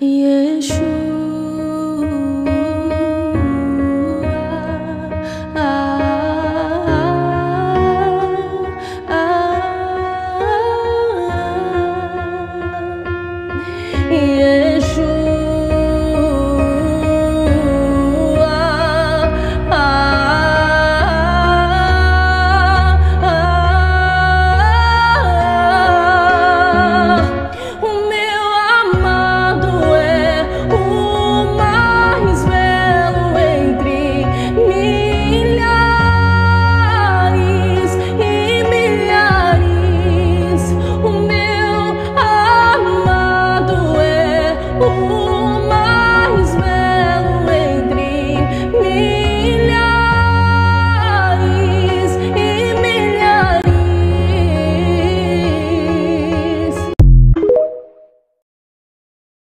也许不。